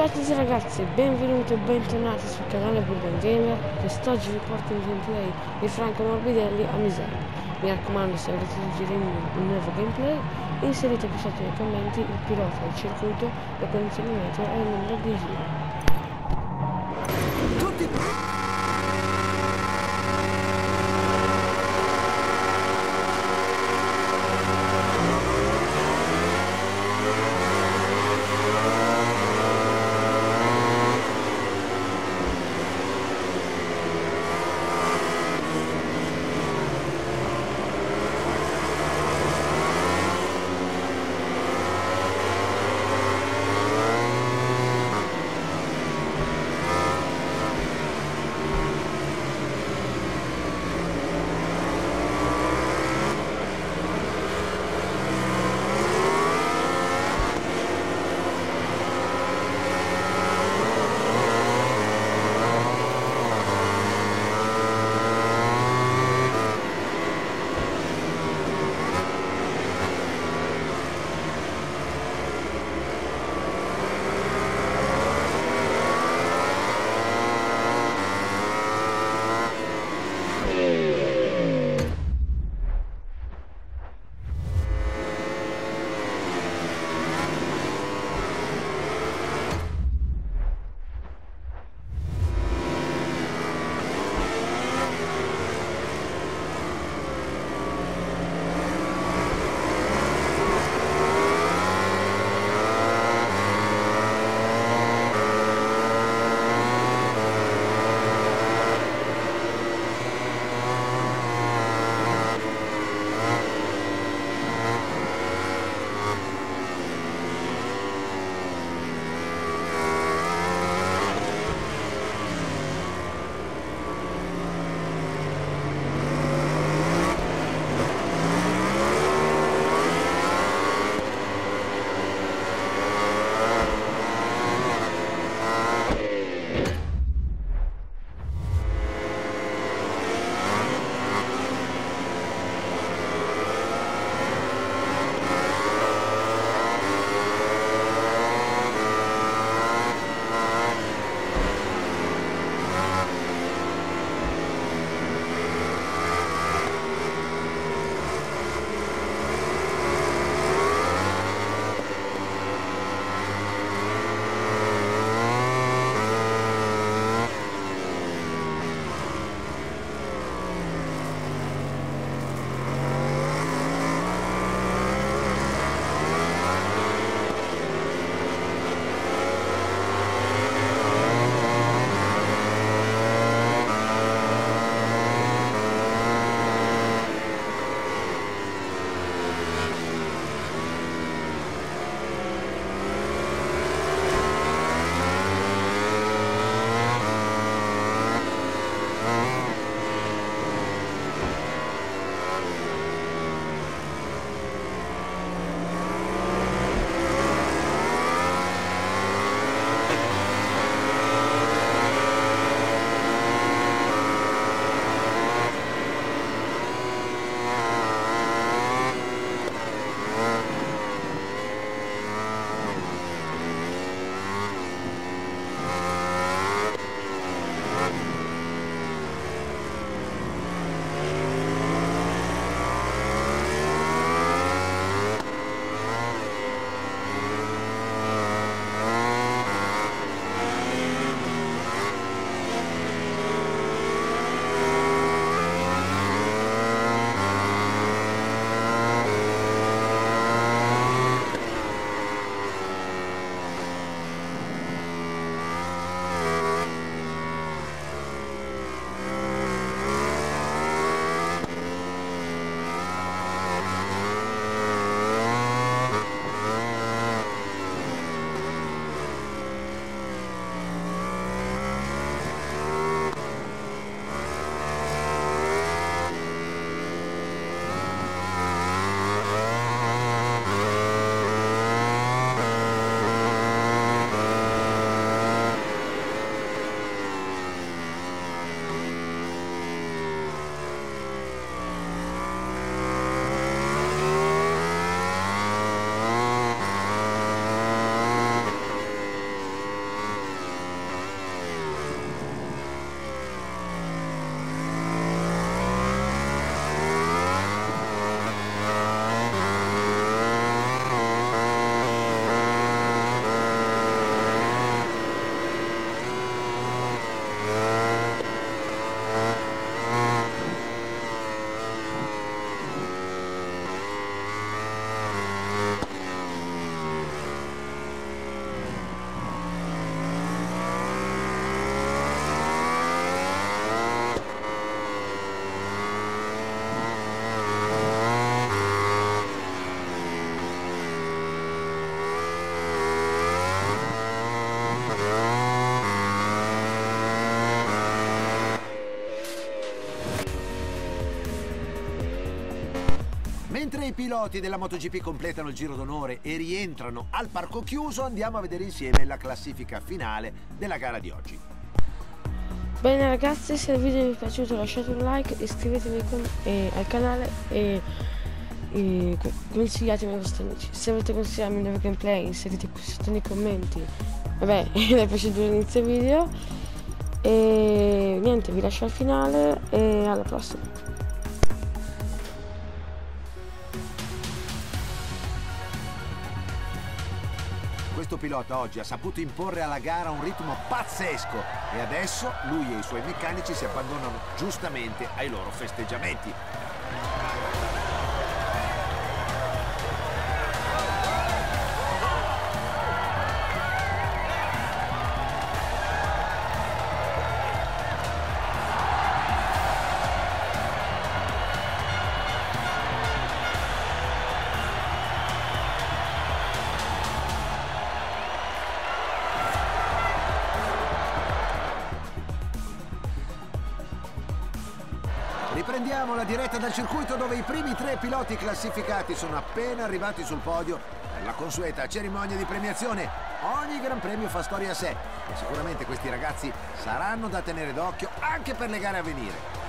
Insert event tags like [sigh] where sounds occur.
Ciao a tutti ragazzi, benvenuti e bentornati sul canale Burban Gamer Quest'oggi vi porto in gameplay di Franco Morbidelli a Misera Mi raccomando se avete suggerito un nuovo gameplay Inserite qui sotto nei commenti il pilota, il circuito, le condizioni meteo e il numero di giro Mentre i piloti della MotoGP completano il giro d'onore e rientrano al parco chiuso, andiamo a vedere insieme la classifica finale della gara di oggi. Bene ragazzi, se il video vi è piaciuto lasciate un like, iscrivetevi con, eh, al canale e, e consigliatemi ai vostri amici. Se volete consigliarmi un nuovo gameplay inserite qui sotto nei commenti. Vabbè, [laughs] è piaciuto l'inizio video. E niente, vi lascio al finale e alla prossima. Questo pilota oggi ha saputo imporre alla gara un ritmo pazzesco e adesso lui e i suoi meccanici si abbandonano giustamente ai loro festeggiamenti. Riprendiamo la diretta dal circuito dove i primi tre piloti classificati sono appena arrivati sul podio per la consueta cerimonia di premiazione. Ogni gran premio fa storia a sé e sicuramente questi ragazzi saranno da tenere d'occhio anche per le gare a venire.